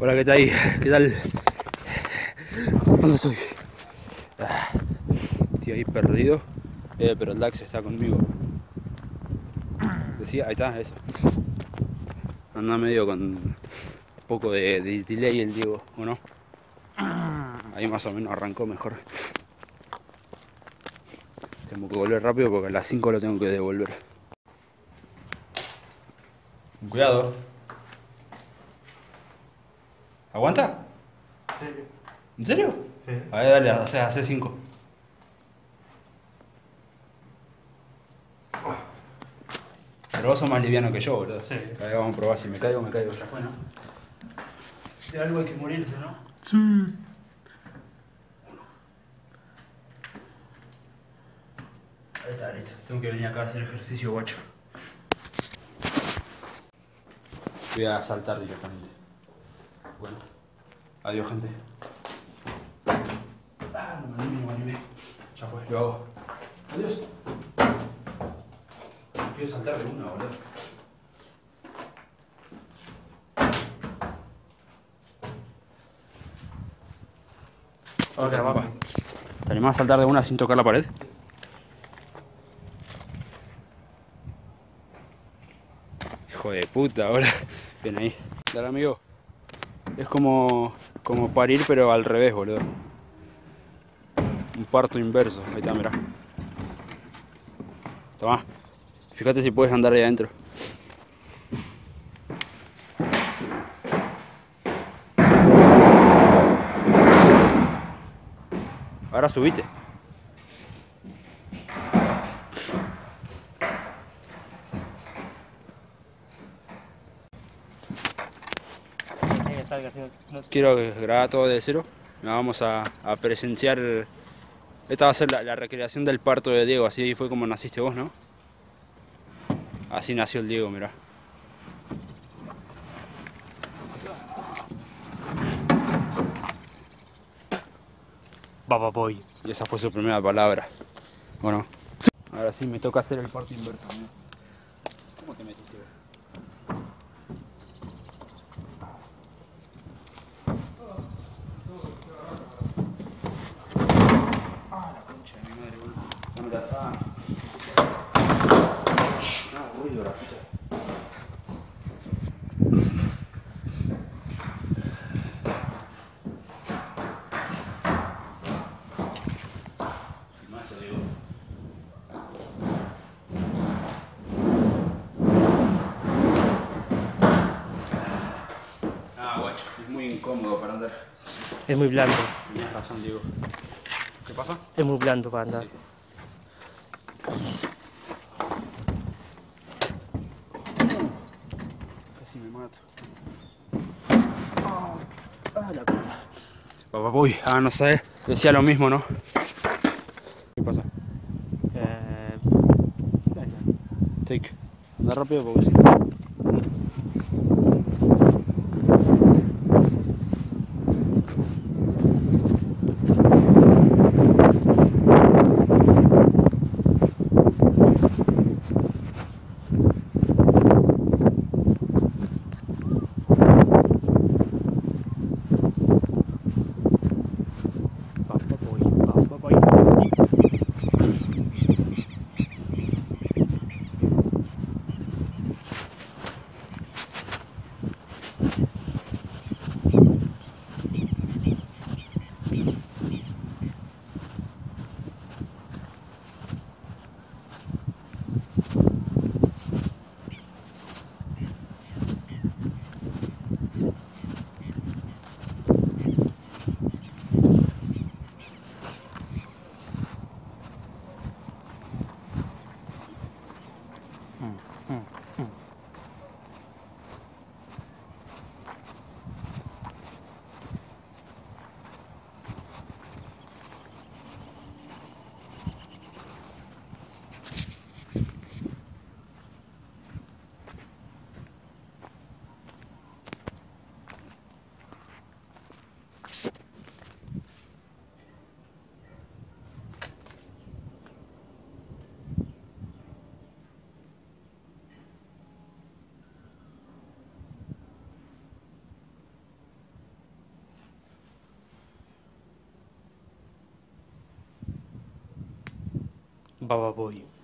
Hola, ¿qué tal? ¿Qué tal? ¿Dónde estoy? Ah, Estoy ahí perdido, eh, pero el Dax está conmigo. Decía, ahí está, eso. Anda medio con un poco de, de delay el Diego, ¿o no? Ahí más o menos arrancó mejor. Tengo que volver rápido porque a las 5 lo tengo que devolver. Cuidado. ¿Aguanta? Sí. ¿En serio? Sí. A ver, dale, hace, hace 5. Pero vos sos más liviano que yo, boludo. Sí. A ver, vamos a probar. Si me caigo, me caigo. Ya fue, ¿no? De algo hay que morirse, ¿no? Sí. Ahí está, listo. Tengo que venir acá a hacer ejercicio, guacho. Voy a saltar directamente. Bueno. Adiós, gente. Ah, no me animé, no me animé. Ya fue, lo hago. Adiós. Quiero saltar de una, boludo. Ok, vamos. ¿Te animás a saltar de una sin tocar la pared? Hijo de puta, ahora. Ven ahí. Dale, amigo. Es como, como parir, pero al revés, boludo. Un parto inverso. Ahí está, mirá. Toma. Fíjate si puedes andar ahí adentro. Ahora subite. No, Quiero grabar todo de cero. Nos vamos a, a presenciar. Esta va a ser la, la recreación del parto de Diego. Así fue como naciste vos, ¿no? Así nació el Diego, mirá. Baba boy. Y esa fue su primera palabra. Bueno. Ahora sí me toca hacer el parto inverso. mirá. ¿Cómo te metiste vos? Ah, la concha de mi madre, está. Ah, ruido, la puta. Ah, guacho, es muy incómodo para andar. Es muy blando. Tenías razón, Diego. ¿Qué pasa? Es muy blando para andar. Sí. Casi me mato. Ah, la puta. Papá, voy. Ah, no sé. Decía lo mismo, ¿no? ¿Qué pasa? Eh, Take. Anda rápido porque sí. Baba boy. Baba boy. Baba Boy.